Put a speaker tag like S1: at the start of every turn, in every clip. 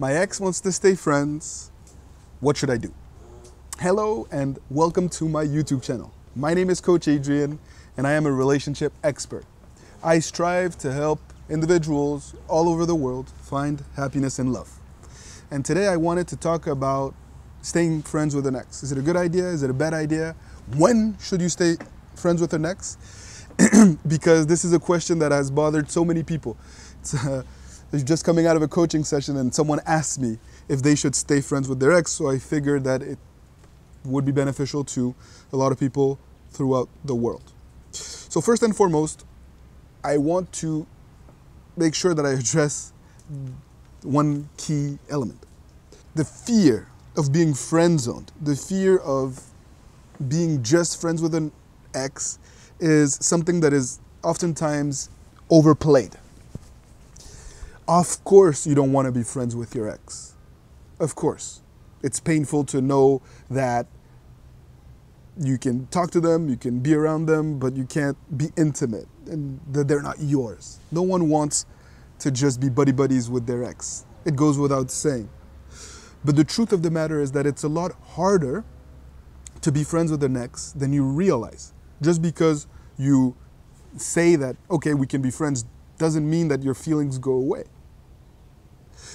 S1: My ex wants to stay friends. What should I do? Hello and welcome to my YouTube channel. My name is Coach Adrian and I am a relationship expert. I strive to help individuals all over the world find happiness and love. And today I wanted to talk about staying friends with an ex. Is it a good idea? Is it a bad idea? When should you stay friends with an ex? because this is a question that has bothered so many people. Uh, Just coming out of a coaching session and someone asked me if they should stay friends with their ex, so I figured that it would be beneficial to a lot of people throughout the world. So, first and foremost, I want to make sure that I address one key element the fear of being friend zoned, the fear of being just friends with an ex is something that is oftentimes overplayed. Of course, you don't want to be friends with your ex. Of course. It's painful to know that you can talk to them, you can be around them, but you can't be intimate and that they're not yours. No one wants to just be buddy buddies with their ex. It goes without saying. But the truth of the matter is that it's a lot harder to be friends with an ex than you realize. Just because you say that, okay, we can be friends, doesn't mean that your feelings go away.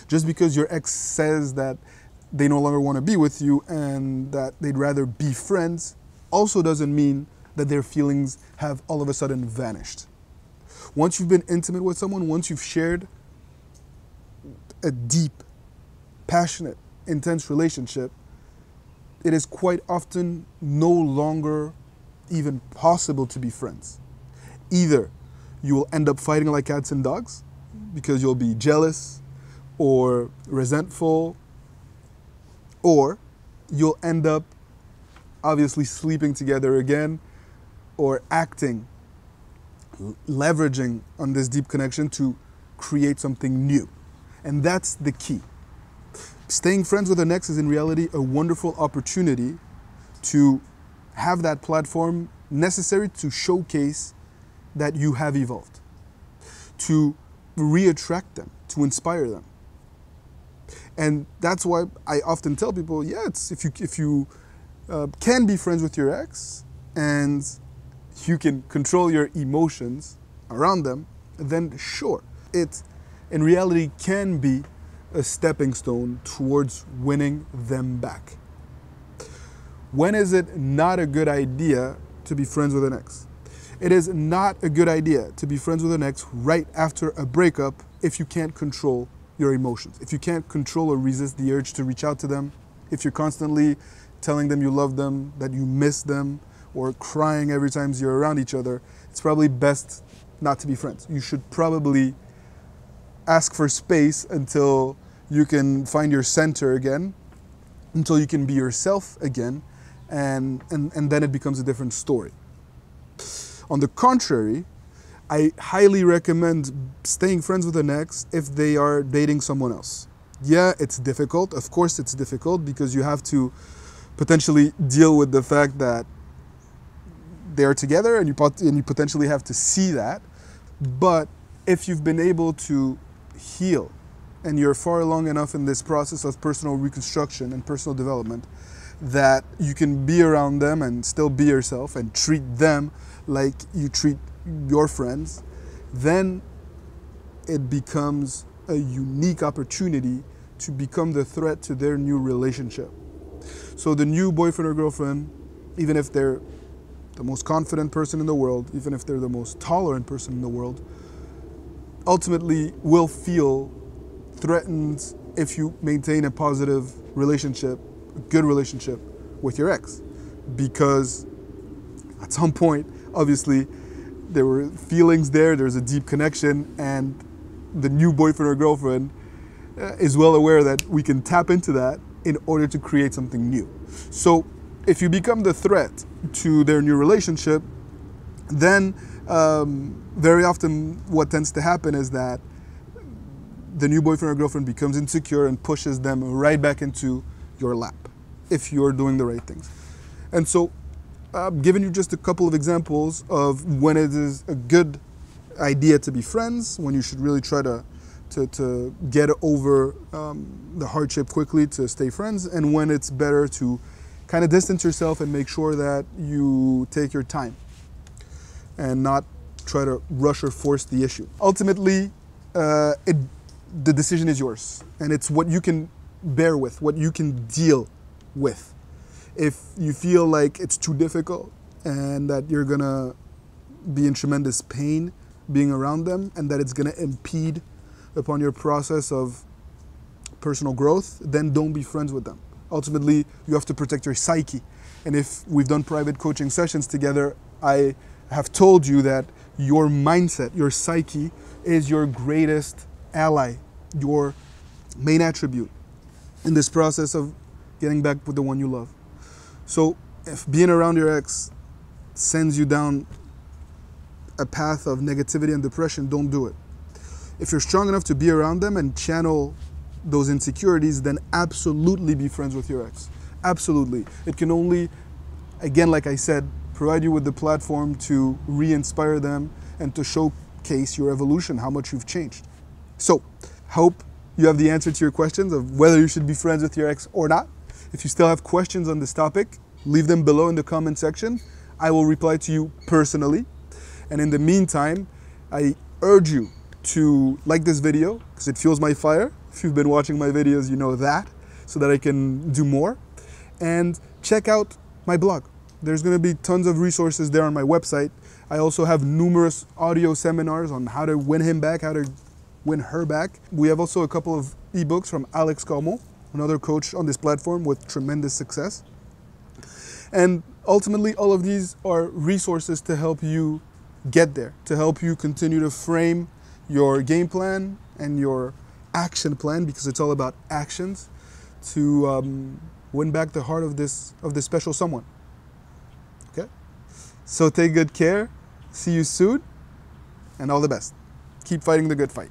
S1: Just because your ex says that they no longer want to be with you and that they'd rather be friends also doesn't mean that their feelings have all of a sudden vanished. Once you've been intimate with someone, once you've shared a deep, passionate, intense relationship, it is quite often no longer even possible to be friends. Either you will end up fighting like cats and dogs because you'll be jealous, or resentful, or you'll end up obviously sleeping together again or acting, leveraging on this deep connection to create something new. And that's the key. Staying friends with an ex is in reality a wonderful opportunity to have that platform necessary to showcase that you have evolved, to reattract them, to inspire them and that's why I often tell people, yeah, it's if you if you uh, can be friends with your ex and you can control your emotions around them, then sure, it in reality can be a stepping stone towards winning them back. When is it not a good idea to be friends with an ex? It is not a good idea to be friends with an ex right after a breakup if you can't control your emotions. If you can't control or resist the urge to reach out to them, if you're constantly telling them you love them, that you miss them, or crying every time you're around each other, it's probably best not to be friends. You should probably ask for space until you can find your center again, until you can be yourself again, and, and, and then it becomes a different story. On the contrary, I highly recommend staying friends with an ex if they are dating someone else. Yeah, it's difficult. Of course, it's difficult because you have to potentially deal with the fact that they are together and you, pot- and you potentially have to see that. But if you've been able to heal and you're far along enough in this process of personal reconstruction and personal development that you can be around them and still be yourself and treat them like you treat your friends, then it becomes a unique opportunity to become the threat to their new relationship. So the new boyfriend or girlfriend, even if they're the most confident person in the world, even if they're the most tolerant person in the world, ultimately will feel threatened if you maintain a positive relationship, a good relationship with your ex. Because at some point, obviously, there were feelings there, there's a deep connection, and the new boyfriend or girlfriend uh, is well aware that we can tap into that in order to create something new. So if you become the threat to their new relationship, then um, very often what tends to happen is that the new boyfriend or girlfriend becomes insecure and pushes them right back into your lap if you're doing the right things. And so I've given you just a couple of examples of when it is a good idea to be friends, when you should really try to, to, to get over um, the hardship quickly to stay friends, and when it's better to kind of distance yourself and make sure that you take your time and not try to rush or force the issue. Ultimately, uh, it, the decision is yours, and it's what you can bear with, what you can deal with. If you feel like it's too difficult and that you're gonna be in tremendous pain being around them and that it's gonna impede upon your process of personal growth, then don't be friends with them. Ultimately, you have to protect your psyche. And if we've done private coaching sessions together, I have told you that your mindset, your psyche, is your greatest ally, your main attribute in this process of getting back with the one you love. So, if being around your ex sends you down a path of negativity and depression, don't do it. If you're strong enough to be around them and channel those insecurities, then absolutely be friends with your ex. Absolutely. It can only, again, like I said, provide you with the platform to re inspire them and to showcase your evolution, how much you've changed. So, hope you have the answer to your questions of whether you should be friends with your ex or not. If you still have questions on this topic, leave them below in the comment section. I will reply to you personally. And in the meantime, I urge you to like this video because it fuels my fire. If you've been watching my videos, you know that, so that I can do more. And check out my blog. There's going to be tons of resources there on my website. I also have numerous audio seminars on how to win him back, how to win her back. We have also a couple of ebooks from Alex Cormont, another coach on this platform with tremendous success. And ultimately, all of these are resources to help you get there, to help you continue to frame your game plan and your action plan, because it's all about actions, to um, win back the heart of this of this special someone. Okay, so take good care. See you soon, and all the best. Keep fighting the good fight.